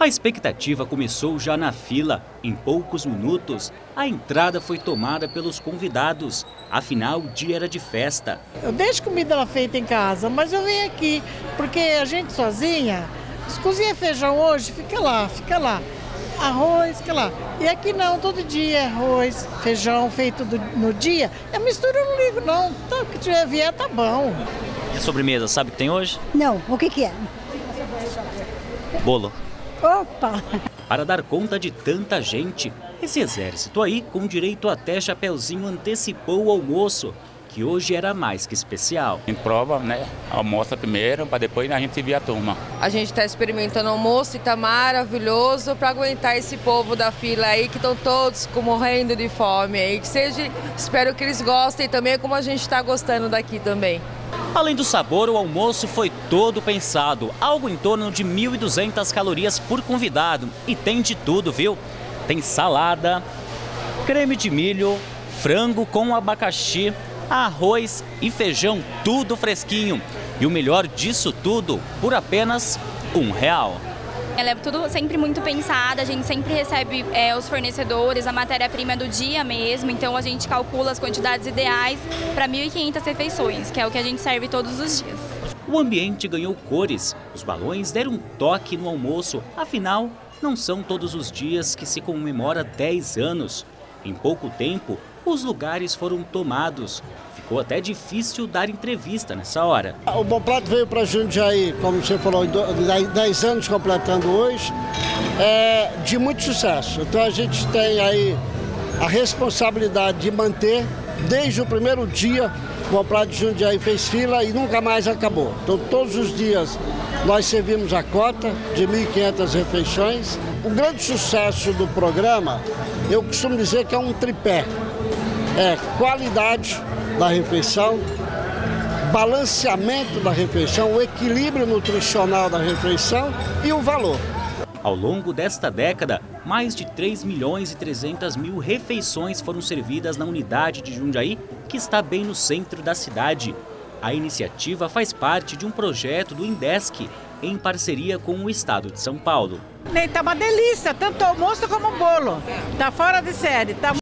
A expectativa começou já na fila. Em poucos minutos, a entrada foi tomada pelos convidados. Afinal, o dia era de festa. Eu deixo comida lá feita em casa, mas eu venho aqui, porque a gente sozinha, se cozinha feijão hoje, fica lá, fica lá. Arroz, fica lá. E aqui não, todo dia é arroz, feijão feito do, no dia. A mistura eu não ligo não, então, o que tiver vier tá bom. E a sobremesa, sabe o que tem hoje? Não, o que que é? Bolo. Opa! Para dar conta de tanta gente, esse exército aí, com direito até chapeuzinho, antecipou o almoço, que hoje era mais que especial. Em prova, né? Almoça primeiro, para depois a gente vir a turma. A gente está experimentando almoço e está maravilhoso para aguentar esse povo da fila aí que estão todos morrendo de fome aí. Que seja, espero que eles gostem também, como a gente está gostando daqui também. Além do sabor, o almoço foi todo pensado, algo em torno de 1.200 calorias por convidado. E tem de tudo, viu? Tem salada, creme de milho, frango com abacaxi, arroz e feijão, tudo fresquinho. E o melhor disso tudo, por apenas um real. Ela é tudo sempre muito pensada, a gente sempre recebe é, os fornecedores, a matéria-prima do dia mesmo, então a gente calcula as quantidades ideais para 1.500 refeições, que é o que a gente serve todos os dias. O ambiente ganhou cores, os balões deram um toque no almoço, afinal, não são todos os dias que se comemora 10 anos. Em pouco tempo, os lugares foram tomados. Ficou até difícil dar entrevista nessa hora. O Bom Prato veio para Jundiaí, como você falou, 10 anos completando hoje, é de muito sucesso. Então a gente tem aí a responsabilidade de manter, desde o primeiro dia, Prato de Jundiaí fez fila e nunca mais acabou. Então todos os dias nós servimos a cota de 1.500 refeições. O grande sucesso do programa, eu costumo dizer que é um tripé. É qualidade da refeição, balanceamento da refeição, o equilíbrio nutricional da refeição e o valor. Ao longo desta década, mais de 3 milhões e 300 mil refeições foram servidas na unidade de Jundiaí, que está bem no centro da cidade. A iniciativa faz parte de um projeto do Indesc, em parceria com o Estado de São Paulo. Está uma delícia, tanto almoço como bolo. Está fora de série. Tá